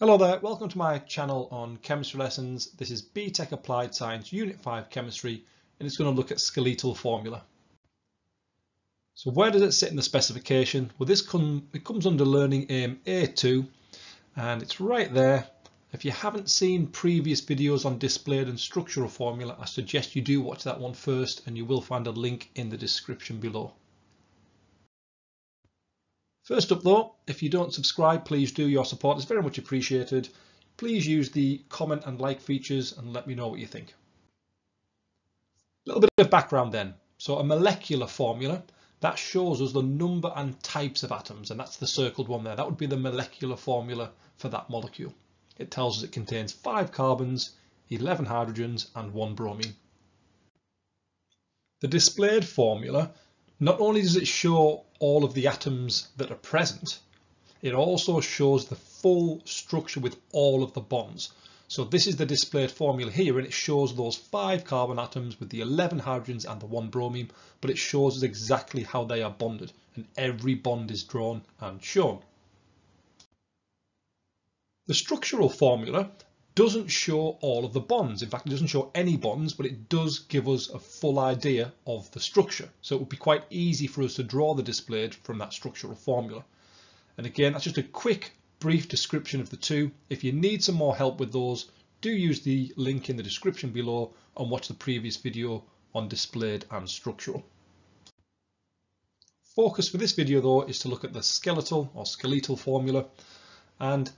Hello there, welcome to my channel on chemistry lessons. This is BTEC Applied Science Unit 5 Chemistry and it's going to look at skeletal formula. So where does it sit in the specification? Well this it comes under Learning Aim A2 and it's right there. If you haven't seen previous videos on displayed and structural formula, I suggest you do watch that one first and you will find a link in the description below. First up though, if you don't subscribe, please do. Your support is very much appreciated. Please use the comment and like features and let me know what you think. A little bit of background then. So a molecular formula, that shows us the number and types of atoms, and that's the circled one there. That would be the molecular formula for that molecule. It tells us it contains five carbons, 11 hydrogens, and one bromine. The displayed formula not only does it show all of the atoms that are present, it also shows the full structure with all of the bonds. So this is the displayed formula here and it shows those five carbon atoms with the 11 hydrogens and the one bromine, but it shows us exactly how they are bonded and every bond is drawn and shown. The structural formula doesn't show all of the bonds. In fact, it doesn't show any bonds, but it does give us a full idea of the structure. So it would be quite easy for us to draw the displayed from that structural formula. And again, that's just a quick, brief description of the two. If you need some more help with those, do use the link in the description below and watch the previous video on displayed and structural. Focus for this video though is to look at the skeletal or skeletal formula and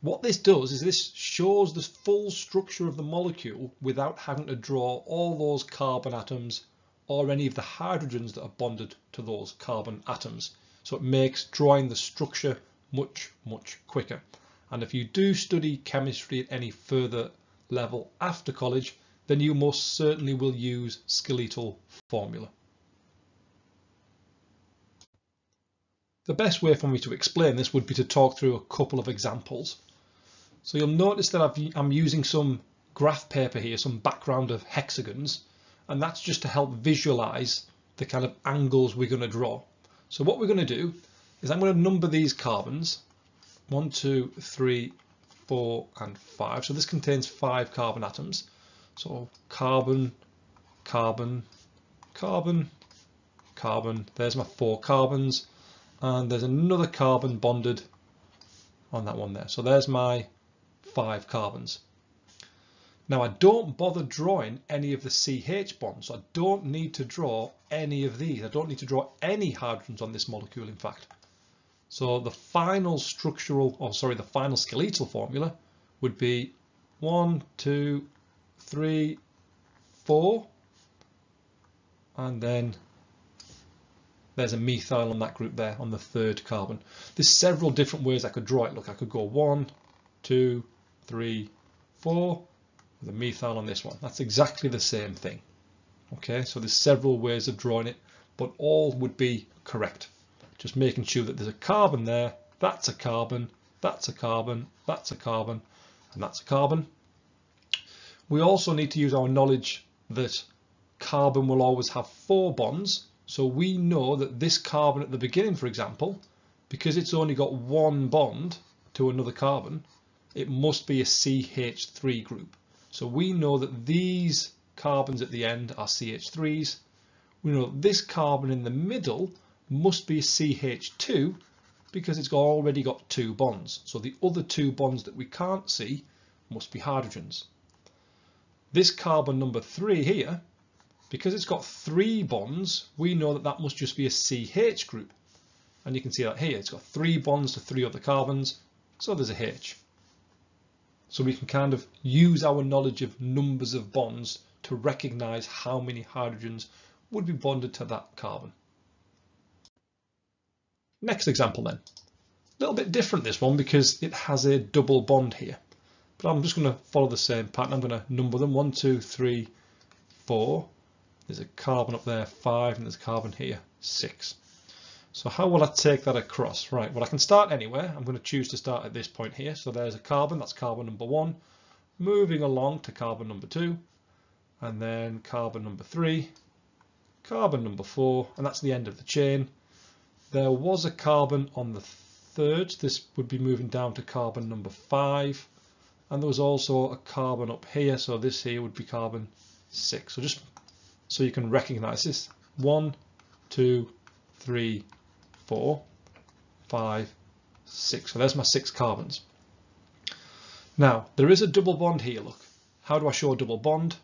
what this does is this shows the full structure of the molecule without having to draw all those carbon atoms or any of the hydrogens that are bonded to those carbon atoms. So it makes drawing the structure much, much quicker. And if you do study chemistry at any further level after college, then you most certainly will use skeletal formula. The best way for me to explain this would be to talk through a couple of examples. So you'll notice that i am using some graph paper here, some background of hexagons, and that's just to help visualize the kind of angles we're going to draw. So what we're going to do is I'm going to number these carbons, one, two, three, four, and five. So this contains five carbon atoms. So carbon, carbon, carbon, carbon. There's my four carbons. And there's another carbon bonded on that one there. So there's my five carbons. Now I don't bother drawing any of the CH bonds. So I don't need to draw any of these. I don't need to draw any hydrogens on this molecule in fact. So the final structural, or sorry, the final skeletal formula would be one, two, three, four, and then there's a methyl on that group there on the third carbon. There's several different ways I could draw it. Look, I could go one, two, three, four, the methyl on this one. That's exactly the same thing. Okay, so there's several ways of drawing it, but all would be correct. Just making sure that there's a carbon there, that's a carbon, that's a carbon, that's a carbon, and that's a carbon. We also need to use our knowledge that carbon will always have four bonds. So we know that this carbon at the beginning, for example, because it's only got one bond to another carbon, it must be a CH3 group. So we know that these carbons at the end are CH3s. We know this carbon in the middle must be a CH2 because it's already got two bonds. So the other two bonds that we can't see must be hydrogens. This carbon number three here, because it's got three bonds, we know that that must just be a CH group. And you can see that here, it's got three bonds to three other carbons, so there's a H. So we can kind of use our knowledge of numbers of bonds to recognize how many hydrogens would be bonded to that carbon. Next example then. A little bit different this one because it has a double bond here. But I'm just going to follow the same pattern. I'm going to number them. One, two, three, four. There's a carbon up there, five, and there's a carbon here, six. So how will I take that across? Right, well I can start anywhere. I'm going to choose to start at this point here. So there's a carbon, that's carbon number one, moving along to carbon number two, and then carbon number three, carbon number four, and that's the end of the chain. There was a carbon on the third. this would be moving down to carbon number five. And there was also a carbon up here, so this here would be carbon six. So just so you can recognize this, one, two, three, four, five, six. So there's my six carbons. Now, there is a double bond here, look. How do I show a double bond?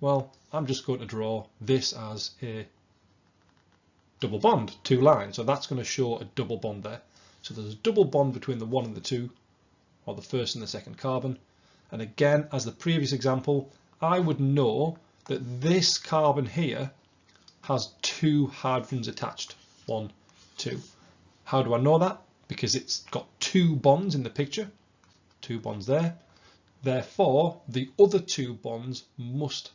Well, I'm just going to draw this as a double bond, two lines. So that's going to show a double bond there. So there's a double bond between the one and the two, or the first and the second carbon. And again, as the previous example, I would know that this carbon here has two hydrogens attached. One, two. How do I know that? Because it's got two bonds in the picture, two bonds there. Therefore, the other two bonds must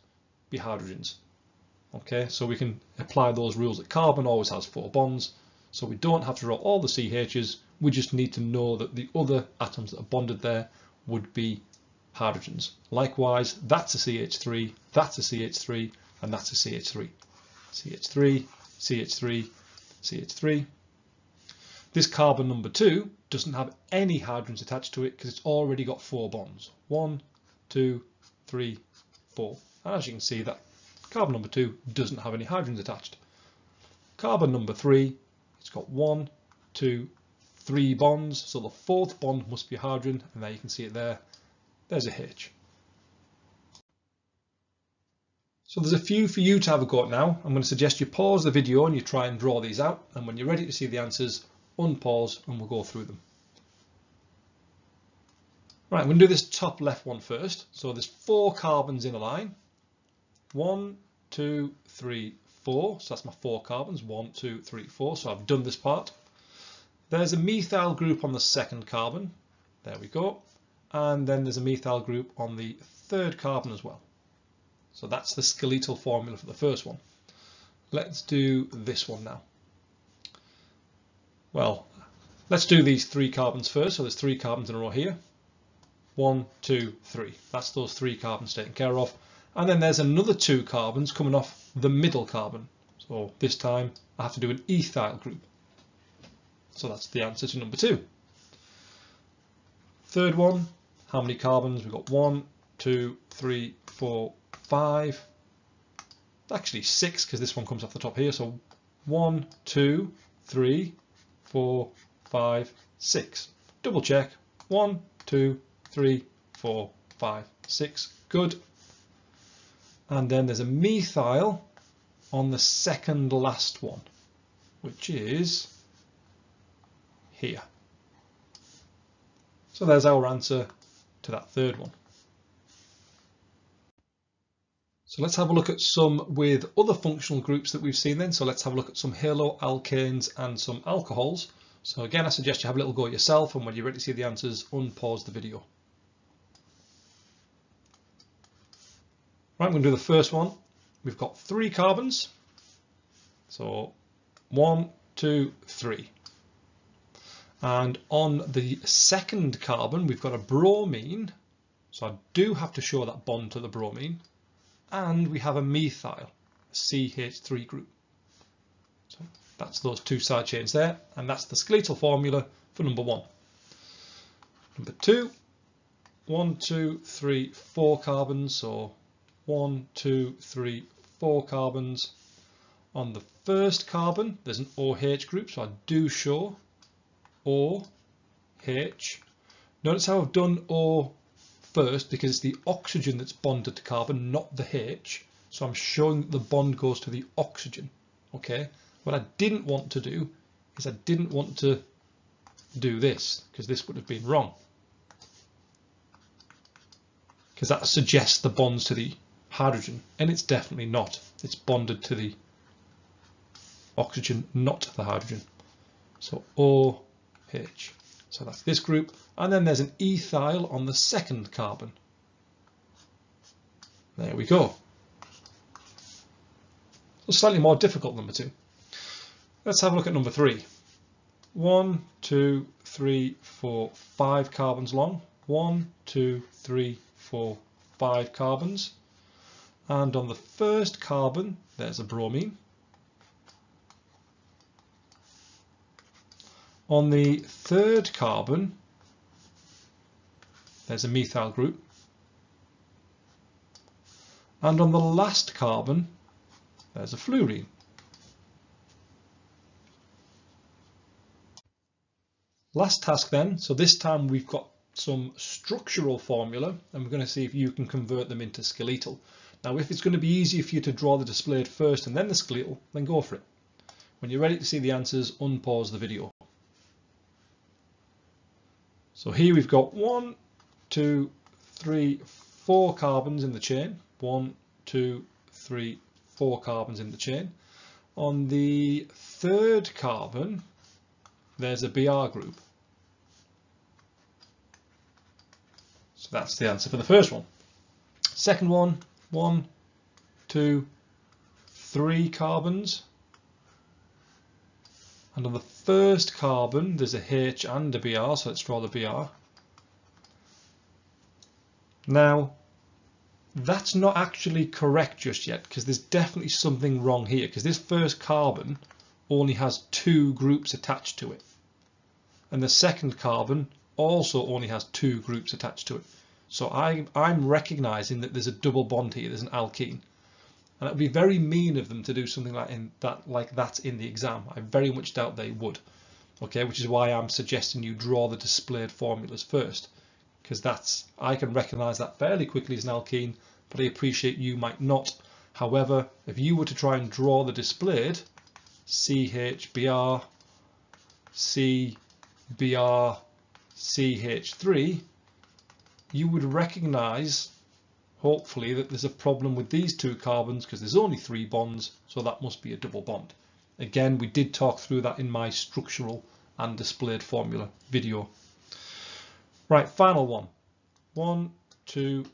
be hydrogens. Okay, so we can apply those rules that carbon always has four bonds. So we don't have to draw all the CHs, we just need to know that the other atoms that are bonded there would be hydrogens. Likewise, that's a CH3, that's a CH3, and that's a CH3. CH3, CH3, CH3. This carbon number two doesn't have any hydrogens attached to it because it's already got four bonds. One, two, three, four. And as you can see, that carbon number two doesn't have any hydrogens attached. Carbon number three, it's got one, two, three bonds. So the fourth bond must be a hydrogen, and there you can see it there. There's a H. So there's a few for you to have a go at now. I'm going to suggest you pause the video and you try and draw these out. And when you're ready to see the answers, unpause and we'll go through them. Right, I'm going to do this top left one first. So there's four carbons in a line. One, two, three, four. So that's my four carbons. One, two, three, four. So I've done this part. There's a methyl group on the second carbon. There we go. And then there's a methyl group on the third carbon as well. So that's the skeletal formula for the first one. Let's do this one now. Well, let's do these three carbons first. So there's three carbons in a row here. One, two, three. That's those three carbons taken care of. And then there's another two carbons coming off the middle carbon. So this time I have to do an ethyl group. So that's the answer to number two. Third one, how many carbons? We've got one, two, three, four, five, actually six because this one comes off the top here. So one, two, three, four, five, six. Double check. One, two, three, four, five, six. Good. And then there's a methyl on the second last one, which is here. So there's our answer to that third one. So let's have a look at some with other functional groups that we've seen then. So let's have a look at some haloalkanes and some alcohols. So again, I suggest you have a little go at yourself and when you're ready to see the answers, unpause the video. Right, I'm going to do the first one. We've got three carbons. So one, two, three. And on the second carbon, we've got a bromine. So I do have to show that bond to the bromine and we have a methyl, CH3 group. So that's those two side chains there, and that's the skeletal formula for number one. Number two, one, two, three, four carbons, so one, two, three, four carbons. On the first carbon, there's an OH group, so I do show OH. Notice how I've done O first because it's the oxygen that's bonded to carbon, not the H. So I'm showing that the bond goes to the oxygen. Okay. What I didn't want to do is I didn't want to do this because this would have been wrong. Because that suggests the bonds to the hydrogen and it's definitely not. It's bonded to the oxygen, not the hydrogen. So OH. So that's this group. And then there's an ethyl on the second carbon. There we go. Slightly more difficult number two. Let's have a look at number three. One, two, three, four, five carbons long. One, two, three, four, five carbons. And on the first carbon, there's a bromine. On the third carbon, there's a methyl group. And on the last carbon, there's a fluorine. Last task then, so this time we've got some structural formula and we're going to see if you can convert them into skeletal. Now if it's going to be easier for you to draw the displayed first and then the skeletal, then go for it. When you're ready to see the answers, unpause the video. So here we've got one, two, three, four carbons in the chain. One, two, three, four carbons in the chain. On the third carbon, there's a Br group. So that's the answer for the first one. Second one, one, two, three carbons. And on the first carbon, there's a H and a Br, so let's draw the Br. Now, that's not actually correct just yet because there's definitely something wrong here because this first carbon only has two groups attached to it. And the second carbon also only has two groups attached to it. So I, I'm recognizing that there's a double bond here there's an alkene and it would be very mean of them to do something like in that like that in the exam. I very much doubt they would okay? Which is why I'm suggesting you draw the displayed formulas first because that's I can recognize that fairly quickly as an alkene but I appreciate you might not. However if you were to try and draw the displayed CHBr CBr CH3 you would recognize hopefully that there's a problem with these two carbons because there's only three bonds so that must be a double bond again we did talk through that in my structural and displayed formula video Right, final one. One, two,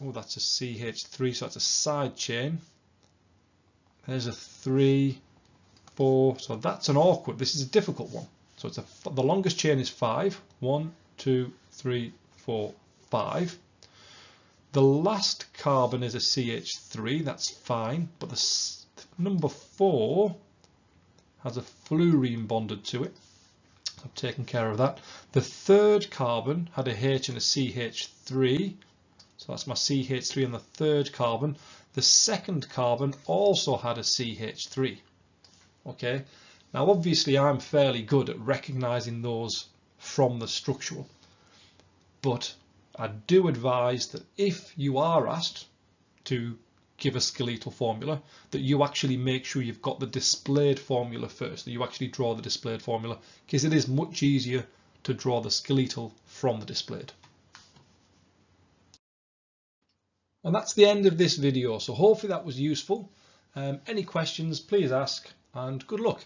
oh, that's a CH3, so that's a side chain. There's a three, four, so that's an awkward, this is a difficult one. So it's a, the longest chain is five. One, two, three, four, five. The last carbon is a CH3, that's fine, but the number four has a fluorine bonded to it. I've taken care of that. The third carbon had a H and a CH3. So that's my CH3 on the third carbon. The second carbon also had a CH3. Okay. Now obviously I'm fairly good at recognizing those from the structural. But I do advise that if you are asked to give a skeletal formula, that you actually make sure you've got the displayed formula first, that you actually draw the displayed formula, because it is much easier to draw the skeletal from the displayed. And that's the end of this video, so hopefully that was useful. Um, any questions, please ask, and good luck.